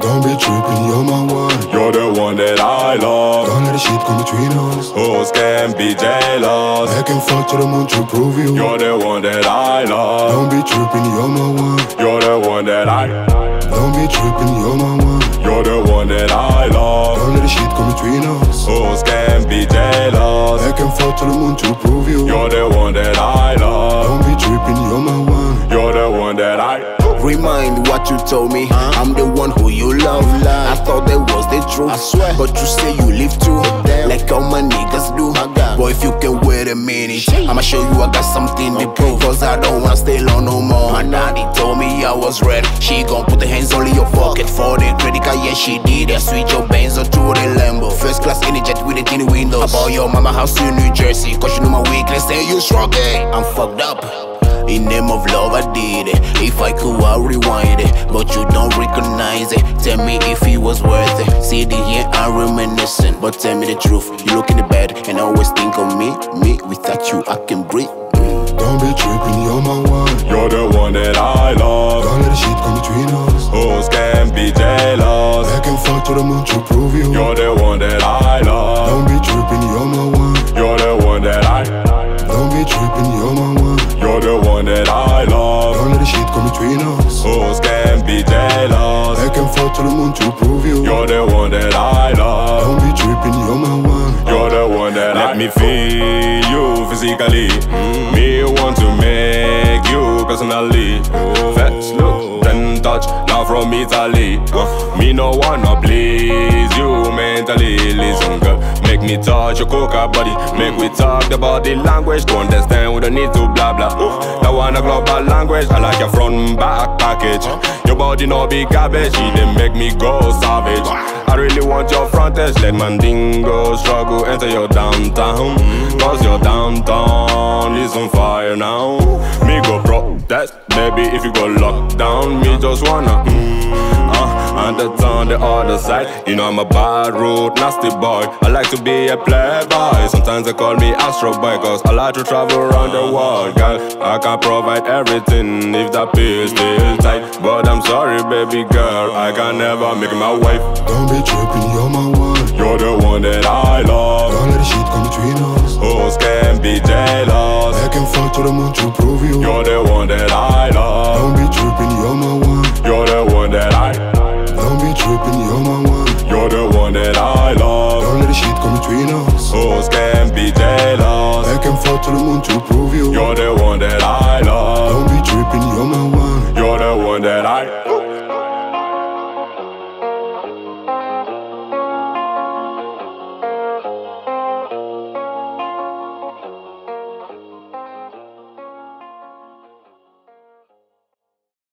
tripping, you're my one. You're the one that I love. Don't let the shit come between us. Hoes can be jealous. I can fuck to the moon to prove you. You're the one that I love. Don't be tripping, you're my one. You're the one that I. Don't be tripping, you're my one. You're the one that I love. Don't let the shit come between us. Hoes can be jealous. I can fuck to the moon to prove you. You're the one that I Remind what you told me. I'm the one who you love. I thought that was the truth. I swear. But you say you live too. Damn. Like all my niggas do. My God. Boy, if you can wait a minute, I'ma show you I got something to prove. Cause I don't wanna stay long no more. My daddy told me I was ready. She gon' put the hands in your pocket for the credit card. Yeah, she did. I switch your or to the Lambo. First class in the jet with the tiny windows. I bought your mama house in New Jersey. Cause you know my weakness and you strong. eh? I'm fucked up. In name of love, I did it. If I could, I'll rewind it. But you don't recognize it. Tell me if it was worth it. Sitting here, I'm reminiscing. But tell me the truth. You look in the bed and always think of me. Me, without you, I can breathe. Don't be tripping, you're my one. You're the one that I love. Don't let the shit come between us. Hoes can be jealous. I can fuck to the moon to prove you. You're the one that I tripping, you're my one. You're the one that I love. Don't let the shit come between us. Hoes can be jealous. I can fuck to the moon to prove you. You're the one that I love. Don't be tripping, you're my one. You're the one that Let me feel you physically. Me want to make you personally. Fetch, look, then touch. Now from Italy. Uh, me no wanna please you mentally. Listen, girl, me touch your coca body. Make we talk the body language to understand. We don't need to blah blah. Uh, that one a global language. I like your front back package. Your body no be garbage. It dey make me go savage. I really want your front edge, let Mandingo struggle enter your downtown. Cause your downtown is on fire now. Me go protest, baby, if you go lock down. Me just wanna, mm, that's on the other side. You know I'm a bad road, nasty boy. I like to be a playboy. Sometimes they call me Astro Boy, cause I like to travel around the world, girl. I can provide everything if that is still tight. But I'm sorry, baby girl, I can never make my wife. Don't be tripping, you're my one. You're the one that I love. Don't let the shit come between us. Hoes can be jealous. I can fuck to the moon to prove you. You're the one one that I love. Don't let the shit come between us. Hoes can be jealous. I can fuck to the moon to